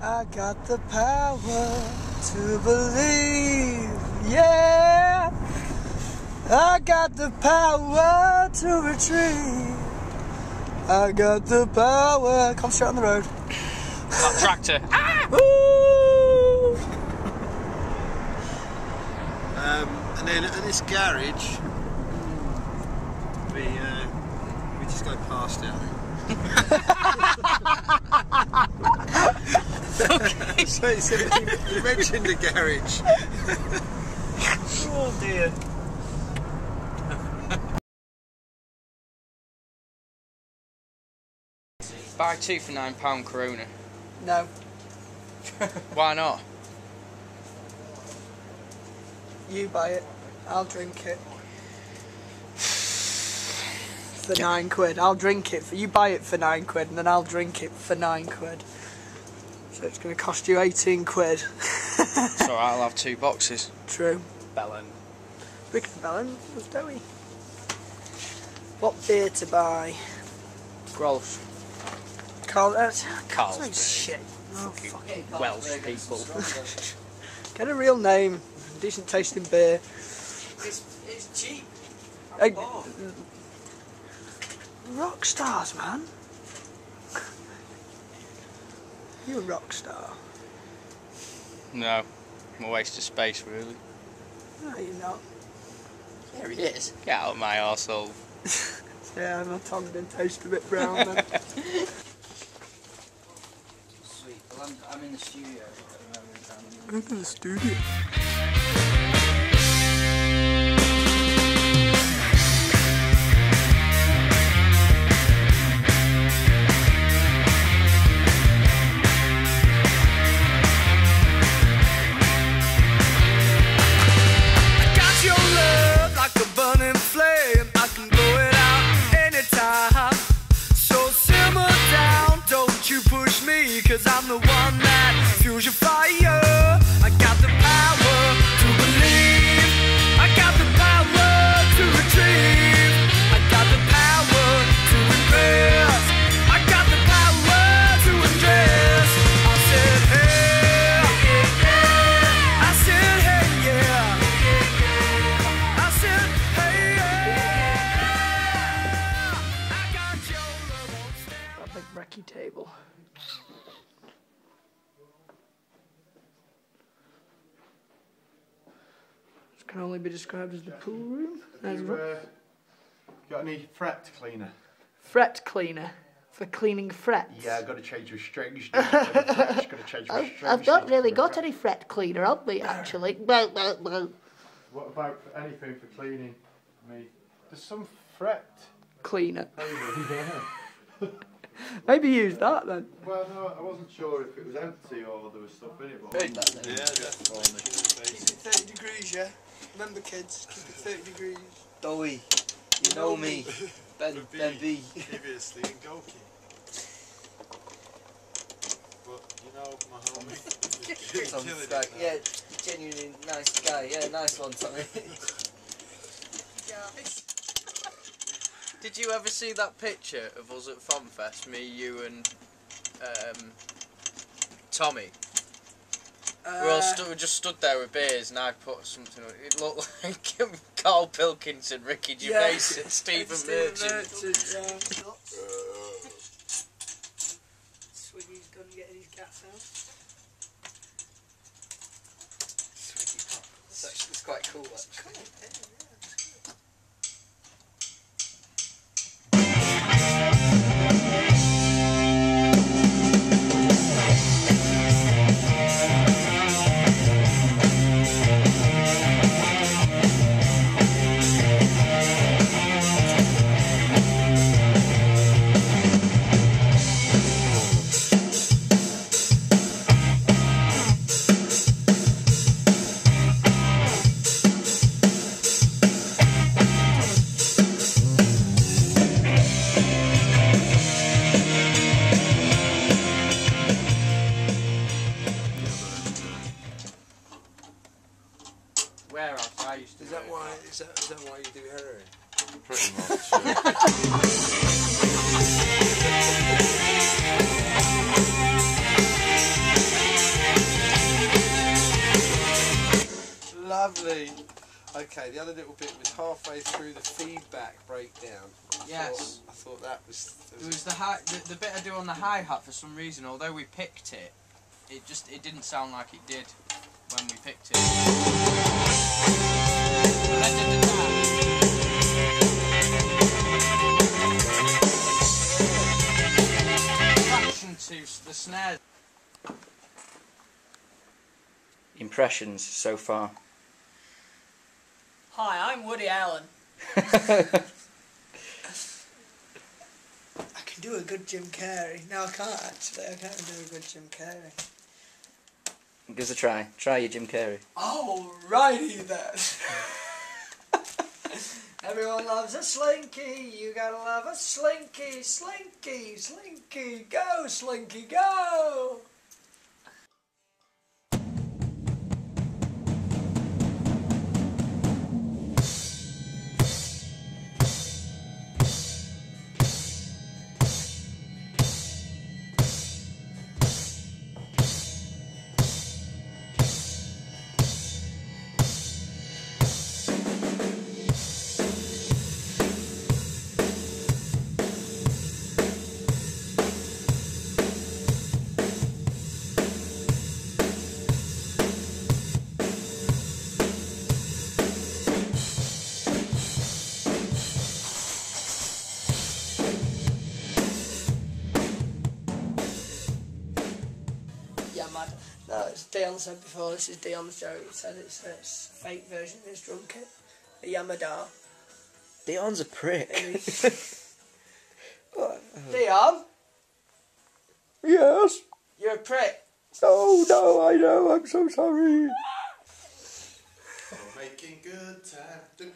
I got the power to believe. Yeah. I got the power to retrieve. I got the power. Come straight on the road. That tractor. Woo! Um, and then at this garage, we uh, we just go past it. so he said he, he mentioned the garage. Oh dear. Buy two for nine pound Corona. No. Why not? You buy it. I'll drink it. For nine quid. I'll drink it. For you buy it for nine quid, and then I'll drink it for nine quid. So it's going to cost you eighteen quid. So I'll have two boxes. True. Bellon. Rick Bellin was doughy. What beer to buy? Grolsch. Carl. That's Carl's that's shit. Oh, fucking Welsh people. Get a real name. Decent tasting beer. It's, it's cheap. Hey, oh. rock stars, man. You're a rock star. No. I'm a waste of space, really. No, you're not. There he is. Get out of my arsehole. Yeah, my tongue did taste a bit brown then. Sweet. Well, I'm, I'm in the studio at the moment. Um, I'm Look at the studio. Cause I'm the one that fuels your fire. This be described as the pool room. There's You, uh, got any fret cleaner? fret cleaner for cleaning frets. Yeah, I've got to change my strings. Just got to change my I've, strings. I've not really got any fret cleaner on me actually. What about for anything for cleaning? I mean, there's some fret Cleaner. cleaner. yeah. Maybe use that then. Well, no, I wasn't sure if it was empty or there was stuff in it. But Yeah, definitely. Keep it 30 degrees, yeah? Remember kids, keep it 30 degrees. Dowie. You know me. Ben, Ben B. previously in Goki. But you know, my homie. Tom Scag- Yeah, genuinely nice guy. Yeah, nice one, Tommy. Did you ever see that picture of us at FomFest? Me, you, and um, Tommy. we all stu- we just stood there with beers, and I put something. on It looked like Carl Pilkington, Ricky Gervais, and Stephen Merchant. Swiggy's gonna get his cats out. It's actually it's quite cool, actually. warehouse I used to Is that why it. is that, is that why you do heroin? Pretty much. Lovely. Okay, the other little bit was halfway through the feedback breakdown. I yes. Thought, I thought that was. Was it was the, hi- the, the bit I do on the hi hat for some reason. Although we picked it, it just it didn't sound like it did when we picked it. Reaction to the snare. Impressions so far. Hi, I'm Woody Allen. I can do a good Jim Carrey. No, I can't actually. I can't do a good Jim Carrey. Give us a try. Try your Jim Carrey. Alrighty then. Everyone loves a slinky. You gotta love a slinky, slinky, slinky. Go, slinky, go. No, as Dion said before, this is Dion's joke. He said it's a it's a fake version of his drum kit. A Yamada. Dion's a prick. Dion, yes. you're a prick. Oh no, I know. I'm so sorry. We're making good time. Did,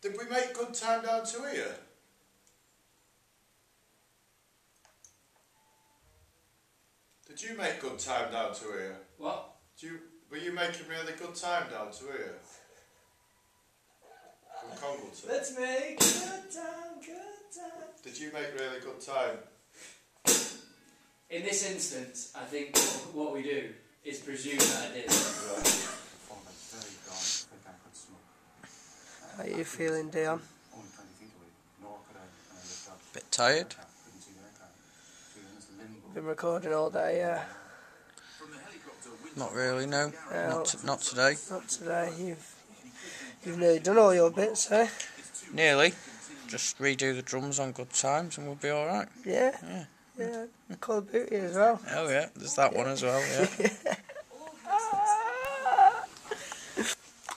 did we make good time down to here? Did you make good time down to here? What? Do you, were you making really good time down to here? From Congleton? Let's make good time, good time. Did you make really good time? In this instance, I think what we do is presume that I did. How are you feeling, Dion? Bit tired. Been recording all day, yeah. Not really. No. Yeah, Not not today. Not today. You've you've nearly done all your bits, eh? Nearly. Just redo the drums on good times and we'll be all right. Yeah. Yeah. Yeah. Call of Duty as well. Oh yeah, there's that one as well. Yeah.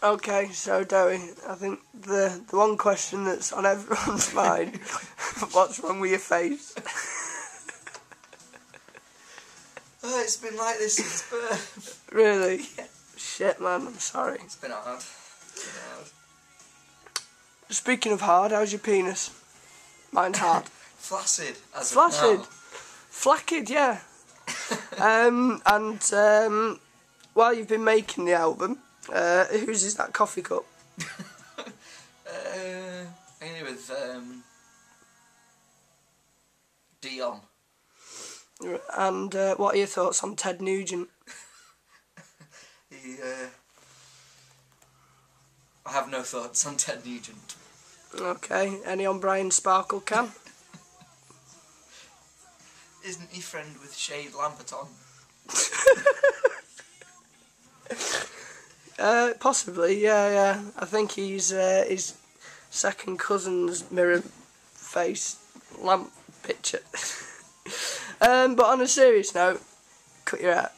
Okay, so Dowie, I think the the one question that's on everyone's mind, what's wrong with your face? It's been like this since birth. Really? Shit, man. I'm sorry. It's been hard. It's been hard. Speaking of hard, how's your penis? Mine's hard. Flaccid. As Flaccid. Flaccid, yeah. um, and um, while you've been making the album, uh, whose is that coffee cup? Uh, with um, Dion. And uh, what are your thoughts on Ted Nugent? He, uh, I have no thoughts on Ted Nugent. Okay, any on Brian Sparkle Can? Isn't he friend with Shade Lamberton? Uh, possibly, yeah, yeah. I think he's uh, his second cousin's mirror face lamp picture. Um, but on a serious note, cut your hair.